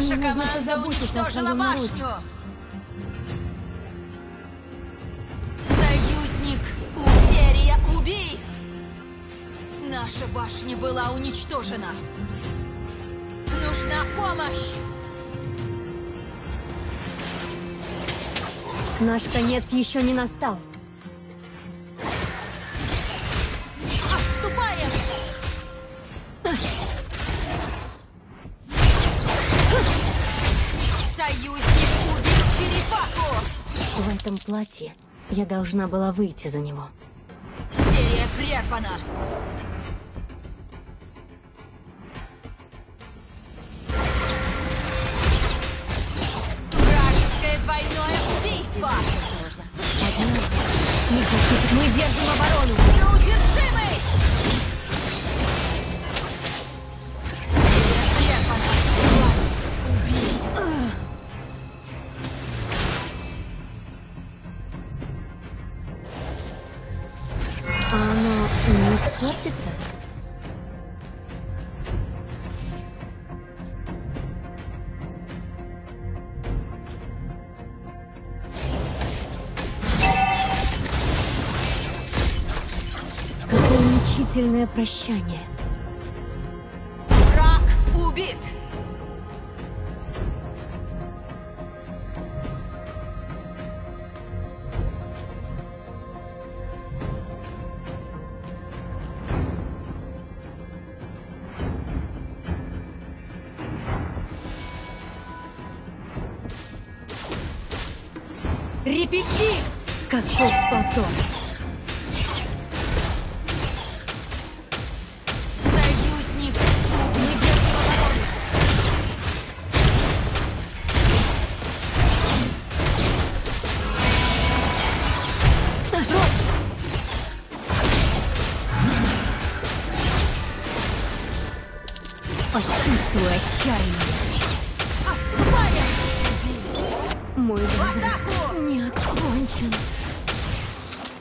Нужно команда уничтожила башню! Союзник, у серия убийств! Наша башня была уничтожена! Нужна помощь! Наш конец еще не настал. Этом платье я должна была выйти за него. Серия прервана! Вражеское двойное убийство! Однако, не хотите, мы держим оборону. Какое мучительное прощание. Враг убит!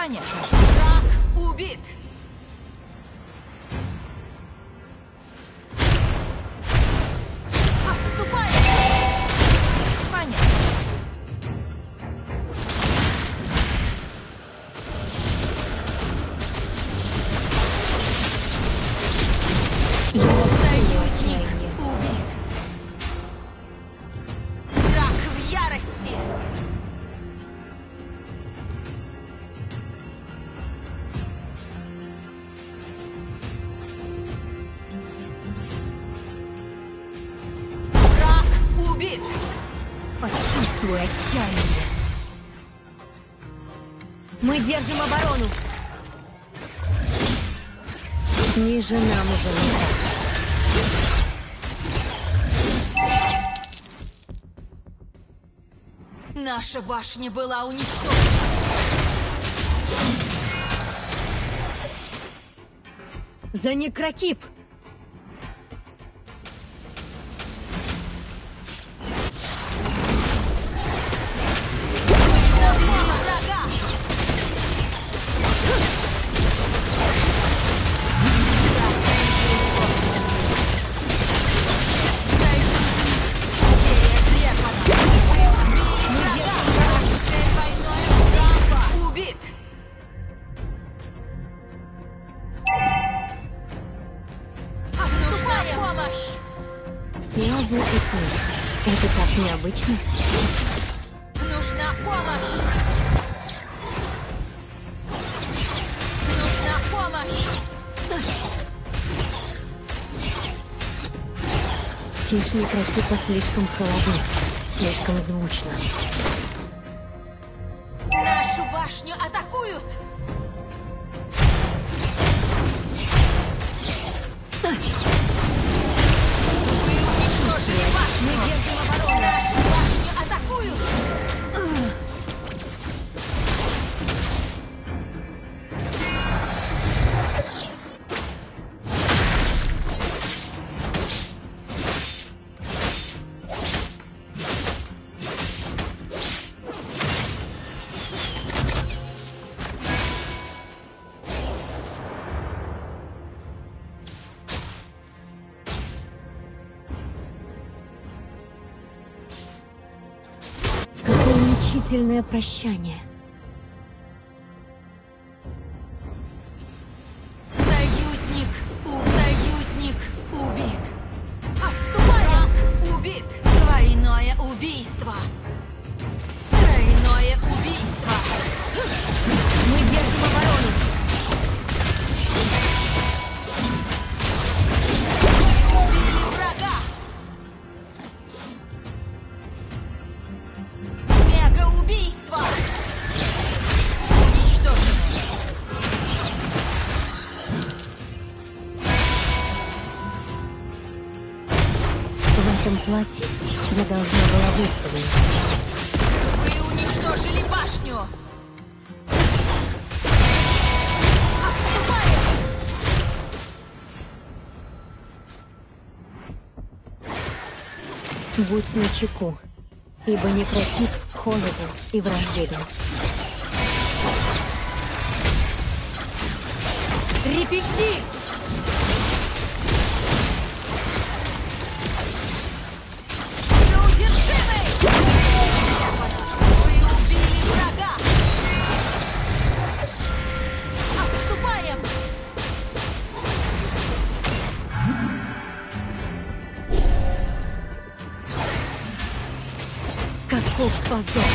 Понятно. Враг убит! Почувствуй отчаяние. Мы держим оборону. Ниже нам уже не так. Наша башня была уничтожена. За Некракип! Тишь Некракипа слишком холодно, слишком звучно. Нашу башню атакуют! Вы уничтожили башню! Нашу башню атакуют! Решительное прощание. Союзник, у союзник убит. Отступаем! Убит. Двойное убийство. Тройное убийство. Мы держим оборону. Этом платье я должна была выйти за него. Вы уничтожили башню. Отступаем! Будь начеку, ибо некротик холоден и враждебен. Репети! dos.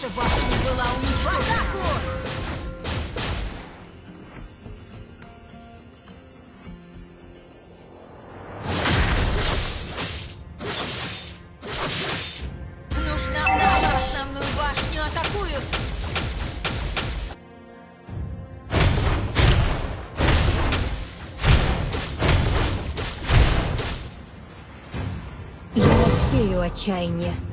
Наша башня была уничтожена! В атаку! Нужно нашу основную башню атакуют! я рассею отчаяние.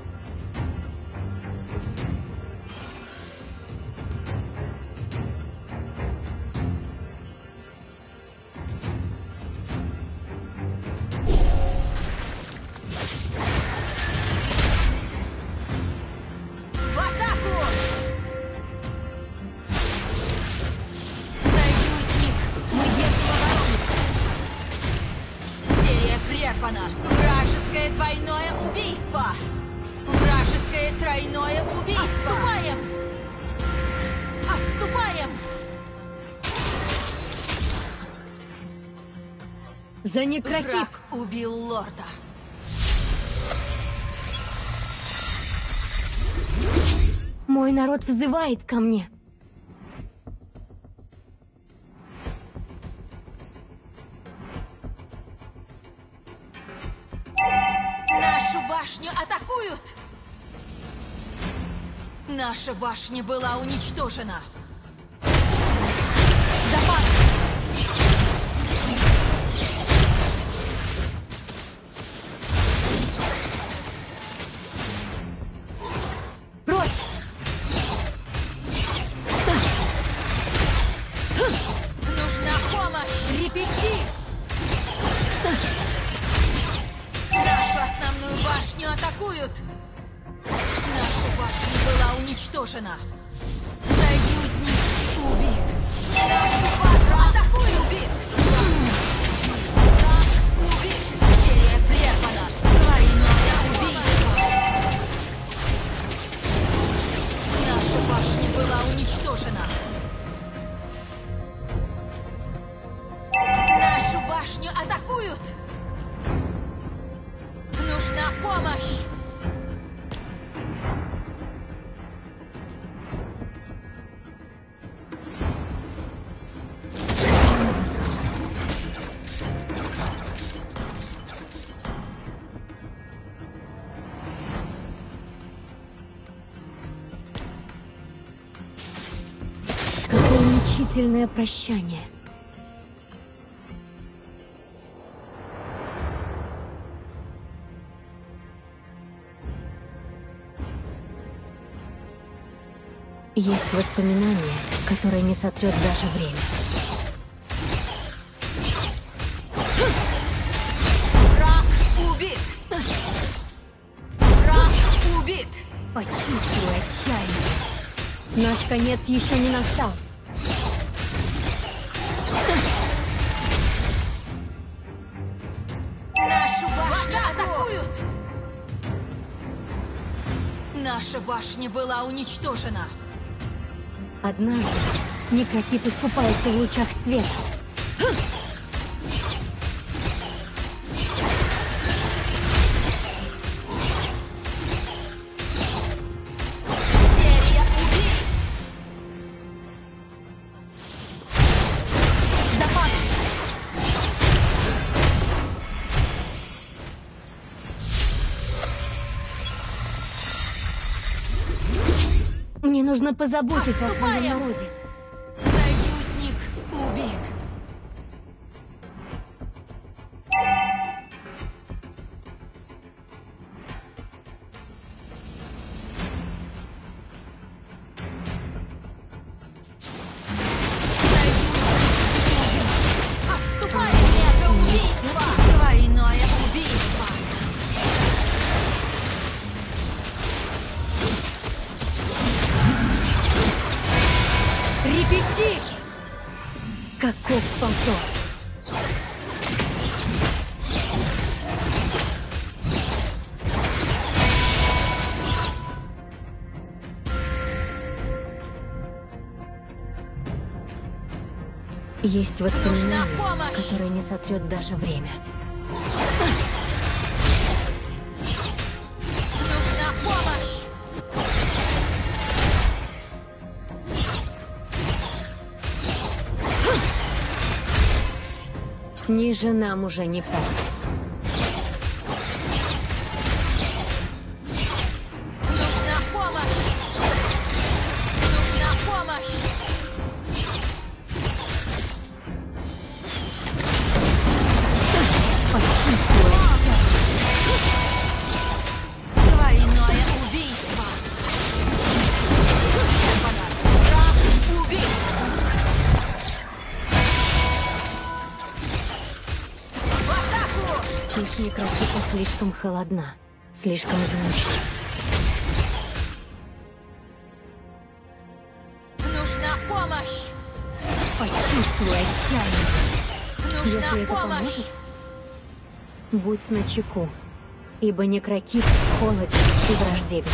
Вражеское тройное убийство! Отступаем! Отступаем! За некротик! Враг убил лорда! Мой народ взывает ко мне. Нашу башню атакуют! Наша башня была уничтожена! Запас! Прочь! Нужна помощь! Репети! Нашу основную башню атакуют! Башня была уничтожена! Союзник убит! Нашу базу атакуют! Убит! Враг убит! Серия прервана! Двойное убийство! Наша башня была уничтожена! Нашу башню атакуют! Нужна помощь! Решительное прощание. Есть воспоминания, которые не сотрет даже время. Враг убит! Враг убит! Почувствуй отчаяние. Наш конец еще не настал. Наша башня была уничтожена. Однажды Некротип искупается в лучах света. Нужно позаботиться о своем народе. Есть воспоминания, которые не сотрет даже время. Нужна помощь! Ниже нам уже не пасть. Слишком холодна, слишком звучна. Нужна помощь! Почувствуй отчаяние. Нужна Если помощь! поможет, будь начеку, ибо некрокип холоден и враждебен.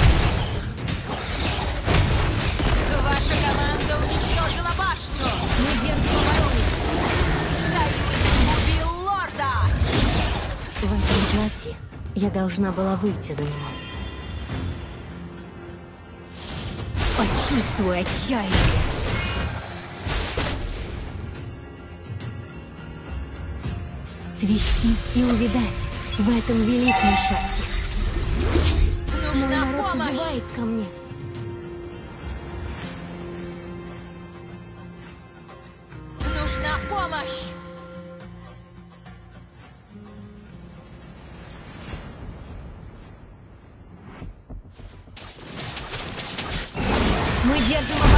Платье я должна была выйти за него. Почувствуй отчаяние. Цвести и увидать в этом великое счастье. Мой Нужна народ помощь! взывает ко мне. Нужна помощь! Мы держим